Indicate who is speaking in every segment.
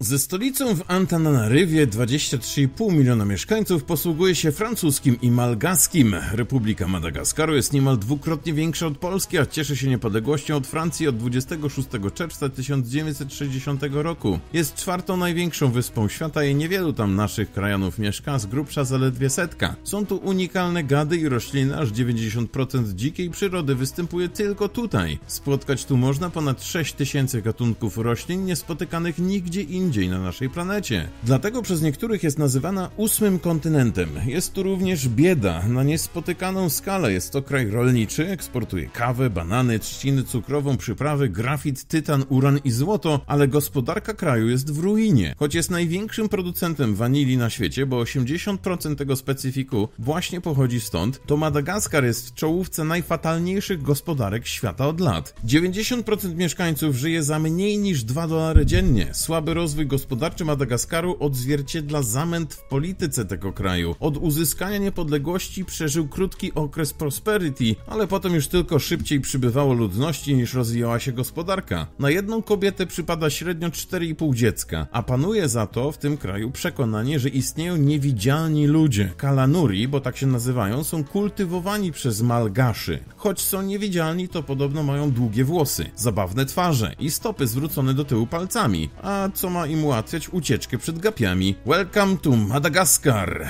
Speaker 1: Ze stolicą w Antananarywie 23,5 miliona mieszkańców posługuje się francuskim i malgaskim. Republika Madagaskaru jest niemal dwukrotnie większa od Polski, a cieszy się niepodległością od Francji od 26 czerwca 1960 roku. Jest czwartą największą wyspą świata i niewielu tam naszych krajanów mieszka, z grubsza zaledwie setka. Są tu unikalne gady i rośliny, aż 90% dzikiej przyrody występuje tylko tutaj. Spotkać tu można ponad 6 tysięcy gatunków roślin niespotykanych nigdzie indziej indziej na naszej planecie. Dlatego przez niektórych jest nazywana ósmym kontynentem. Jest tu również bieda na niespotykaną skalę. Jest to kraj rolniczy, eksportuje kawę, banany, trzciny cukrową, przyprawy, grafit, tytan, uran i złoto, ale gospodarka kraju jest w ruinie. Choć jest największym producentem wanilii na świecie, bo 80% tego specyfiku właśnie pochodzi stąd, to Madagaskar jest w czołówce najfatalniejszych gospodarek świata od lat. 90% mieszkańców żyje za mniej niż 2 dolary dziennie. Słaby rozwój rozwój gospodarczy Madagaskaru odzwierciedla zamęt w polityce tego kraju. Od uzyskania niepodległości przeżył krótki okres prosperity, ale potem już tylko szybciej przybywało ludności niż rozwijała się gospodarka. Na jedną kobietę przypada średnio 4,5 dziecka, a panuje za to w tym kraju przekonanie, że istnieją niewidzialni ludzie. Kalanuri, bo tak się nazywają, są kultywowani przez Malgaszy. Choć są niewidzialni, to podobno mają długie włosy, zabawne twarze i stopy zwrócone do tyłu palcami. A co ma im ułatwiać ucieczkę przed gapiami. Welcome to Madagaskar!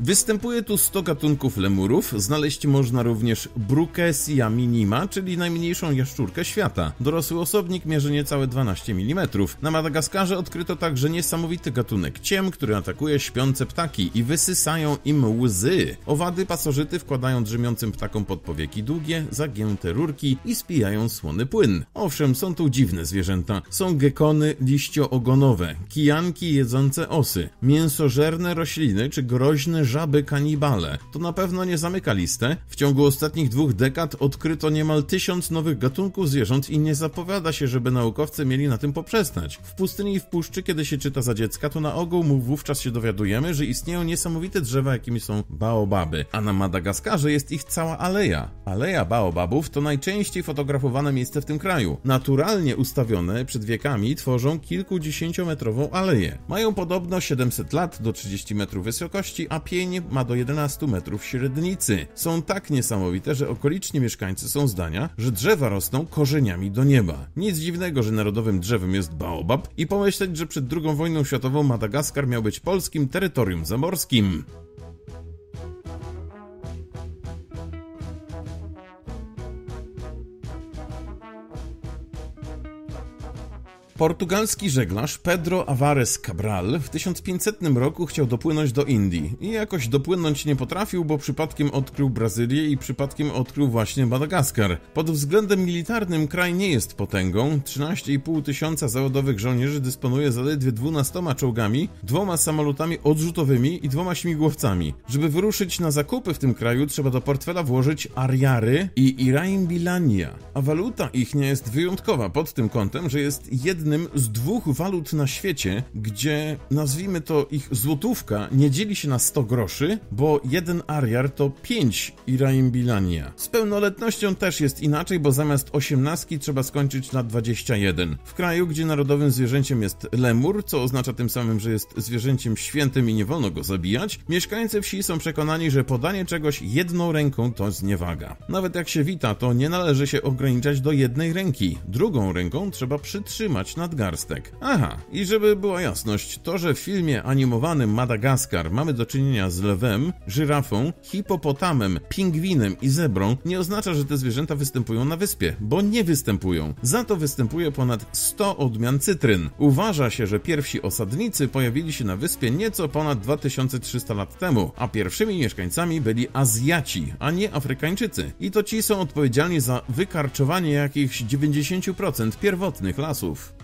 Speaker 1: Występuje tu 100 gatunków lemurów, znaleźć można również Brukesia minima, czyli najmniejszą jaszczurkę świata. Dorosły osobnik mierzy niecałe 12 mm. Na Madagaskarze odkryto także niesamowity gatunek ciem, który atakuje śpiące ptaki i wysysają im łzy. Owady pasożyty wkładają drzemiącym ptakom pod powieki długie, zagięte rurki i spijają słony płyn. Owszem, są tu dziwne zwierzęta. Są gekony liścioogonowe, kijanki jedzące osy, mięsożerne rośliny czy groźne żaby kanibale. To na pewno nie zamyka listę. W ciągu ostatnich dwóch dekad odkryto niemal tysiąc nowych gatunków zwierząt i nie zapowiada się, żeby naukowcy mieli na tym poprzestać. W pustyni i w puszczy, kiedy się czyta za dziecka, to na ogół wówczas się dowiadujemy, że istnieją niesamowite drzewa, jakimi są baobaby, a na Madagaskarze jest ich cała aleja. Aleja baobabów to najczęściej fotografowane miejsce w tym kraju. Naturalnie ustawione przed wiekami tworzą kilkudziesięciometrową aleję. Mają podobno 700 lat do 30 metrów wysokości, a 5 ma do 11 metrów średnicy. Są tak niesamowite, że okoliczni mieszkańcy są zdania, że drzewa rosną korzeniami do nieba. Nic dziwnego, że narodowym drzewem jest baobab i pomyśleć, że przed II wojną światową Madagaskar miał być polskim terytorium zamorskim. Portugalski żeglarz Pedro Avares Cabral w 1500 roku chciał dopłynąć do Indii i jakoś dopłynąć nie potrafił, bo przypadkiem odkrył Brazylię i przypadkiem odkrył właśnie Madagaskar. Pod względem militarnym kraj nie jest potęgą. 13,5 tysiąca zawodowych żołnierzy dysponuje zaledwie 12 czołgami, dwoma samolotami odrzutowymi i dwoma śmigłowcami. Żeby wyruszyć na zakupy w tym kraju, trzeba do portfela włożyć ariary i iraimbilania, a waluta ich nie jest wyjątkowa pod tym kątem, że jest jedna jednym z dwóch walut na świecie, gdzie nazwijmy to ich złotówka nie dzieli się na 100 groszy, bo jeden ariar to 5 iraimbilania. Z pełnoletnością też jest inaczej, bo zamiast 18 trzeba skończyć na 21. W kraju, gdzie narodowym zwierzęciem jest lemur, co oznacza tym samym, że jest zwierzęciem świętym i nie wolno go zabijać, mieszkańcy wsi są przekonani, że podanie czegoś jedną ręką to zniewaga. Nawet jak się wita, to nie należy się ograniczać do jednej ręki. Drugą ręką trzeba przytrzymać nadgarstek. Aha, i żeby była jasność, to, że w filmie animowanym Madagaskar mamy do czynienia z lwem, żyrafą, hipopotamem, pingwinem i zebrą, nie oznacza, że te zwierzęta występują na wyspie, bo nie występują. Za to występuje ponad 100 odmian cytryn. Uważa się, że pierwsi osadnicy pojawili się na wyspie nieco ponad 2300 lat temu, a pierwszymi mieszkańcami byli Azjaci, a nie Afrykańczycy. I to ci są odpowiedzialni za wykarczowanie jakichś 90% pierwotnych lasów.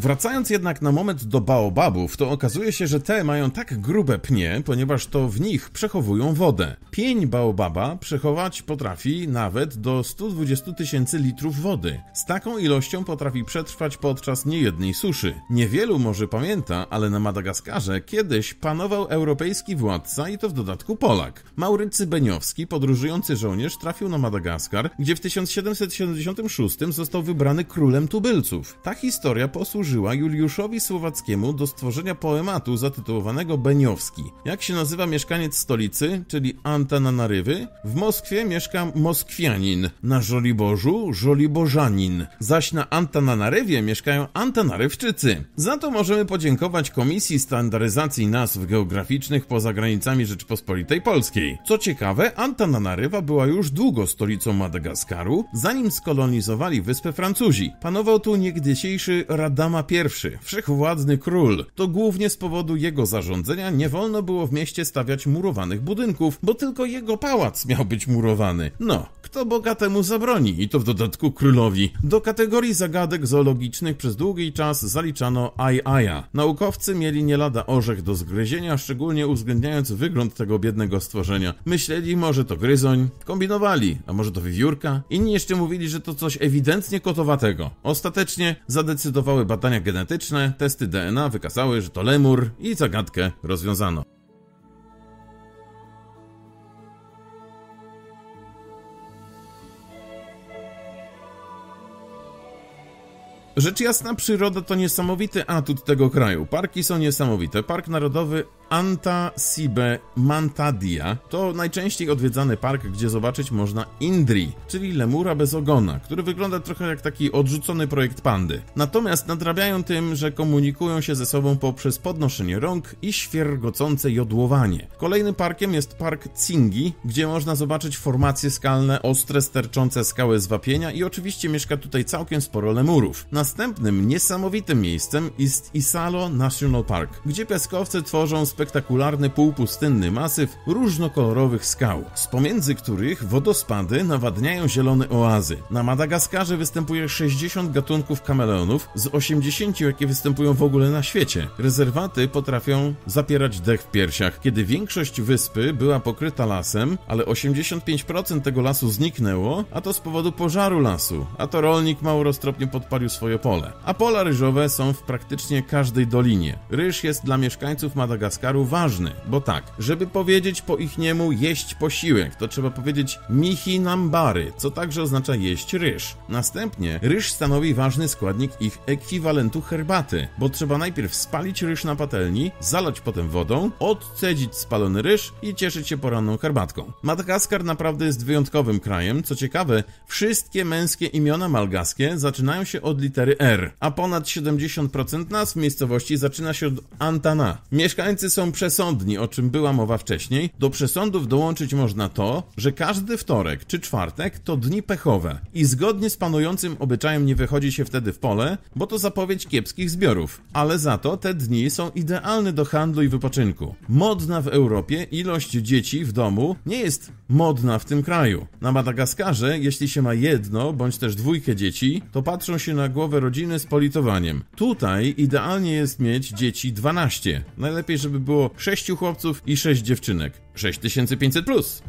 Speaker 1: Wracając jednak na moment do baobabów, to okazuje się, że te mają tak grube pnie, ponieważ to w nich przechowują wodę. Pień baobaba przechować potrafi nawet do 120 tysięcy litrów wody. Z taką ilością potrafi przetrwać podczas niejednej suszy. Niewielu może pamięta, ale na Madagaskarze kiedyś panował europejski władca i to w dodatku Polak. Maurycy Beniowski, podróżujący żołnierz, trafił na Madagaskar, gdzie w 1776 został wybrany królem tubylców. Ta historia posłużyła Juliuszowi Słowackiemu do stworzenia poematu zatytułowanego Beniowski. Jak się nazywa mieszkaniec stolicy, czyli Antananarywy? W Moskwie mieszka Moskwianin, na Żoliborzu Żoliborzanin, zaś na Antananarywie mieszkają Antanarywczycy. Za to możemy podziękować Komisji Standaryzacji Nazw Geograficznych poza granicami Rzeczypospolitej Polskiej. Co ciekawe, Antananarywa była już długo stolicą Madagaskaru, zanim skolonizowali wyspę Francuzi. Panował tu niegdysiejszy Radama I, wszechwładny król. To głównie z powodu jego zarządzenia nie wolno było w mieście stawiać murowanych budynków, bo tylko jego pałac miał być murowany. No, kto bogatemu zabroni i to w dodatku królowi. Do kategorii zagadek zoologicznych przez długi czas zaliczano Ajaja. Naukowcy mieli nie lada orzech do zgryzienia, szczególnie uwzględniając wygląd tego biednego stworzenia. Myśleli, może to gryzoń, kombinowali, a może to wiewiórka? Inni jeszcze mówili, że to coś ewidentnie kotowatego. Ostatecznie zadecydowały badania genetyczne, testy DNA wykazały, że to lemur i zagadkę rozwiązano. Rzecz jasna, przyroda to niesamowity atut tego kraju. Parki są niesamowite. Park Narodowy Anta Sibe Mantadia to najczęściej odwiedzany park, gdzie zobaczyć można Indri, czyli lemura bez ogona, który wygląda trochę jak taki odrzucony projekt pandy. Natomiast nadrabiają tym, że komunikują się ze sobą poprzez podnoszenie rąk i świergocące jodłowanie. Kolejnym parkiem jest park Tsingi, gdzie można zobaczyć formacje skalne, ostre, sterczące skały z wapienia i oczywiście mieszka tutaj całkiem sporo lemurów. Następnym niesamowitym miejscem jest Isalo National Park, gdzie piaskowcy tworzą spektakularny półpustynny masyw różnokolorowych skał, z pomiędzy których wodospady nawadniają zielone oazy. Na Madagaskarze występuje 60 gatunków kameleonów z 80 jakie występują w ogóle na świecie. Rezerwaty potrafią zapierać dech w piersiach. Kiedy większość wyspy była pokryta lasem, ale 85% tego lasu zniknęło, a to z powodu pożaru lasu, a to rolnik mało roztropnie podpalił swoje pole. A pola ryżowe są w praktycznie każdej dolinie. Ryż jest dla mieszkańców Madagaskaru ważny, bo tak, żeby powiedzieć po ich niemu jeść posiłek, to trzeba powiedzieć mihi nambary, co także oznacza jeść ryż. Następnie ryż stanowi ważny składnik ich ekwiwalentu herbaty, bo trzeba najpierw spalić ryż na patelni, zalać potem wodą, odcedzić spalony ryż i cieszyć się poranną herbatką. Madagaskar naprawdę jest wyjątkowym krajem, co ciekawe, wszystkie męskie imiona malgaskie zaczynają się od litery R, a ponad 70% nazw miejscowości zaczyna się od Antana. Mieszkańcy są są przesądni, o czym była mowa wcześniej. Do przesądów dołączyć można to, że każdy wtorek czy czwartek to dni pechowe i zgodnie z panującym obyczajem nie wychodzi się wtedy w pole, bo to zapowiedź kiepskich zbiorów. Ale za to te dni są idealne do handlu i wypoczynku. Modna w Europie ilość dzieci w domu nie jest modna w tym kraju. Na Madagaskarze, jeśli się ma jedno bądź też dwójkę dzieci, to patrzą się na głowę rodziny z politowaniem. Tutaj idealnie jest mieć dzieci 12. Najlepiej, żeby było 6 chłopców i 6 dziewczynek. 6500 plus.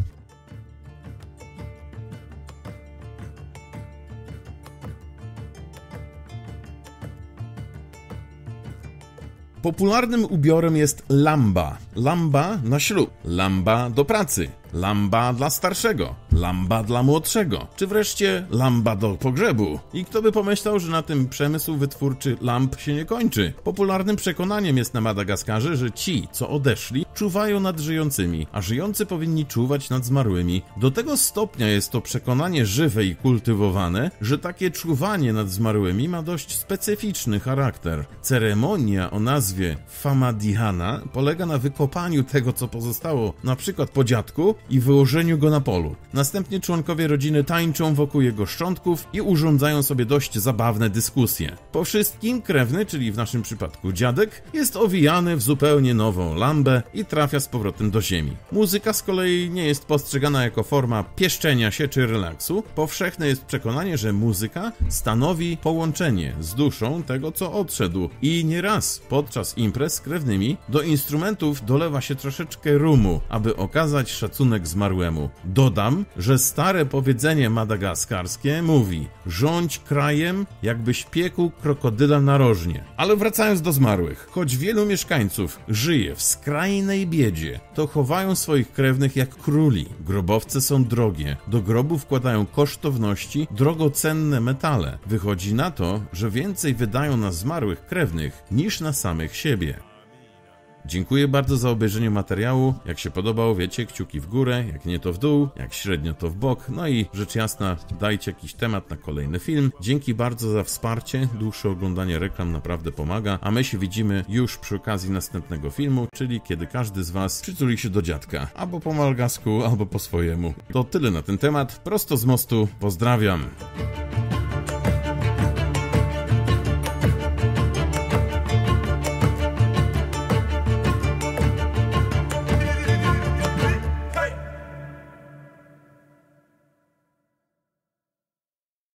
Speaker 1: Popularnym ubiorem jest lamba. Lamba na ślub, lamba do pracy, lamba dla starszego, lamba dla młodszego, czy wreszcie lamba do pogrzebu. I kto by pomyślał, że na tym przemysł wytwórczy lamp się nie kończy? Popularnym przekonaniem jest na Madagaskarze, że ci, co odeszli, czuwają nad żyjącymi, a żyjący powinni czuwać nad zmarłymi. Do tego stopnia jest to przekonanie żywe i kultywowane, że takie czuwanie nad zmarłymi ma dość specyficzny charakter. Ceremonia o nazwie Famadihana polega na wykonaniu zakopaniu tego, co pozostało, na przykład po dziadku, i wyłożeniu go na polu. Następnie członkowie rodziny tańczą wokół jego szczątków i urządzają sobie dość zabawne dyskusje. Po wszystkim krewny, czyli w naszym przypadku dziadek, jest owijany w zupełnie nową lambę i trafia z powrotem do ziemi. Muzyka z kolei nie jest postrzegana jako forma pieszczenia się czy relaksu. Powszechne jest przekonanie, że muzyka stanowi połączenie z duszą tego, co odszedł i nieraz podczas imprez z krewnymi do instrumentów dolewa się troszeczkę rumu, aby okazać szacunek zmarłemu. Dodam, że stare powiedzenie madagaskarskie mówi: rządź krajem, jakbyś piekł krokodyla narożnie. Ale wracając do zmarłych, choć wielu mieszkańców żyje w skrajnej biedzie, to chowają swoich krewnych jak króli. Grobowce są drogie, do grobu wkładają kosztowności, drogocenne metale. Wychodzi na to, że więcej wydają na zmarłych krewnych niż na samych siebie. Dziękuję bardzo za obejrzenie materiału. Jak się podobał, wiecie, kciuki w górę, jak nie to w dół, jak średnio to w bok. No i rzecz jasna, dajcie jakiś temat na kolejny film. Dzięki bardzo za wsparcie. Dłuższe oglądanie reklam naprawdę pomaga. A my się widzimy już przy okazji następnego filmu, czyli kiedy każdy z Was przytuli się do dziadka. Albo po malgasku, albo po swojemu. To tyle na ten temat. Prosto z mostu. Pozdrawiam.